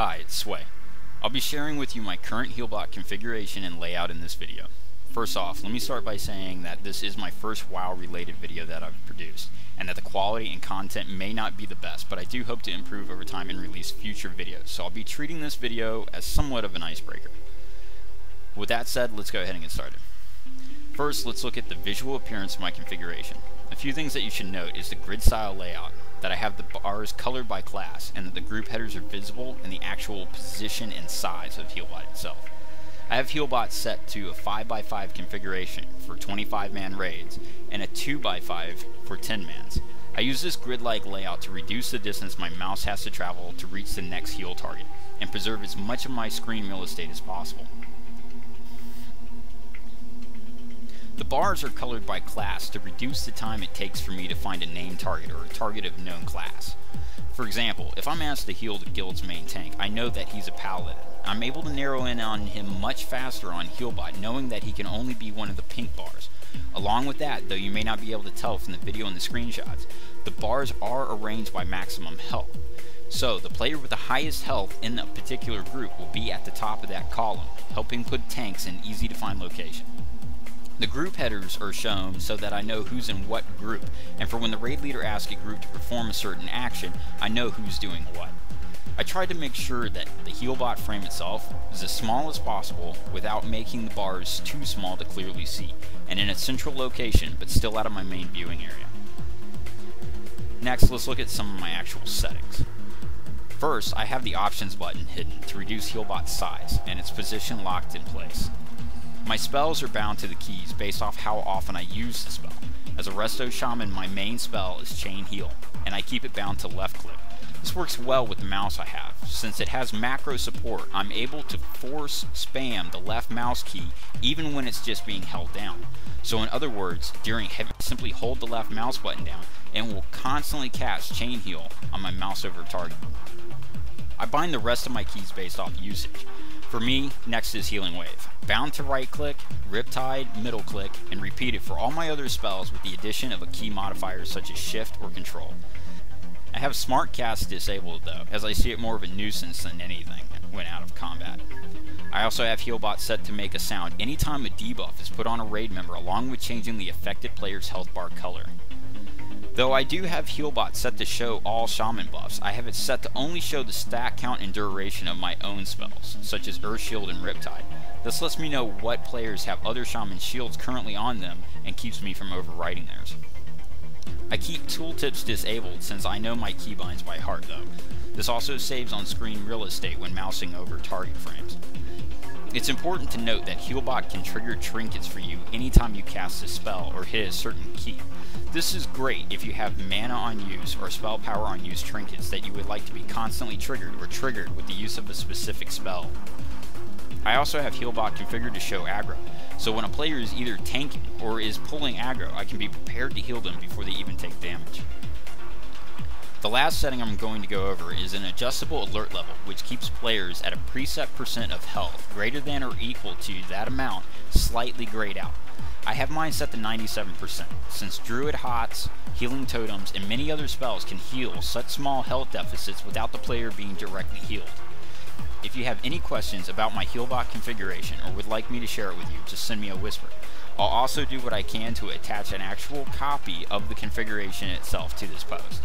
Hi, it's Sway. I'll be sharing with you my current Healbot configuration and layout in this video. First off, let me start by saying that this is my first WoW related video that I've produced, and that the quality and content may not be the best, but I do hope to improve over time and release future videos, so I'll be treating this video as somewhat of an icebreaker. With that said, let's go ahead and get started. First, let's look at the visual appearance of my configuration. A few things that you should note is the grid style layout that I have the bars colored by class, and that the group headers are visible in the actual position and size of Healbot itself. I have Healbot set to a 5x5 configuration for 25-man raids, and a 2x5 for 10-mans. I use this grid-like layout to reduce the distance my mouse has to travel to reach the next heal target, and preserve as much of my screen real estate as possible. The bars are colored by class to reduce the time it takes for me to find a name target or a target of known class. For example, if I'm asked to heal the guild's main tank, I know that he's a paladin. I'm able to narrow in on him much faster on Healbot, knowing that he can only be one of the pink bars. Along with that, though you may not be able to tell from the video and the screenshots, the bars are arranged by maximum health. So, the player with the highest health in a particular group will be at the top of that column, helping put tanks in easy to find location. The group headers are shown so that I know who's in what group, and for when the raid leader asks a group to perform a certain action, I know who's doing what. I tried to make sure that the Healbot frame itself is as small as possible without making the bars too small to clearly see, and in a central location but still out of my main viewing area. Next, let's look at some of my actual settings. First, I have the options button hidden to reduce Healbot's size and its position locked in place. My spells are bound to the keys based off how often I use the spell. As a Resto Shaman, my main spell is Chain Heal, and I keep it bound to left click. This works well with the mouse I have. Since it has macro support, I'm able to force spam the left mouse key even when it's just being held down. So in other words, during heavy, simply hold the left mouse button down and will constantly cast Chain Heal on my mouse over target. I bind the rest of my keys based off usage. For me, next is Healing Wave. Bound to right click, Riptide, middle click, and repeat it for all my other spells with the addition of a key modifier such as Shift or Control. I have Smart Cast disabled though, as I see it more of a nuisance than anything when out of combat. I also have Healbot set to make a sound anytime a debuff is put on a raid member along with changing the affected player's health bar color. Though I do have Healbot set to show all Shaman buffs, I have it set to only show the stat count and duration of my own spells, such as Earth Shield and Riptide. This lets me know what players have other Shaman shields currently on them and keeps me from overwriting theirs. I keep tooltips disabled since I know my keybinds by heart though. This also saves on screen real estate when mousing over target frames. It's important to note that Healbot can trigger trinkets for you anytime you cast a spell or hit a certain key. This is great if you have mana on use or spell power on use trinkets that you would like to be constantly triggered or triggered with the use of a specific spell. I also have Healbot configured to show aggro, so when a player is either tanking or is pulling aggro, I can be prepared to heal them before they even take damage. The last setting I'm going to go over is an adjustable alert level, which keeps players at a preset percent of health greater than or equal to that amount slightly grayed out. I have mine set to 97%, since Druid Hots, Healing Totems, and many other spells can heal such small health deficits without the player being directly healed. If you have any questions about my Healbot configuration or would like me to share it with you, just send me a whisper. I'll also do what I can to attach an actual copy of the configuration itself to this post.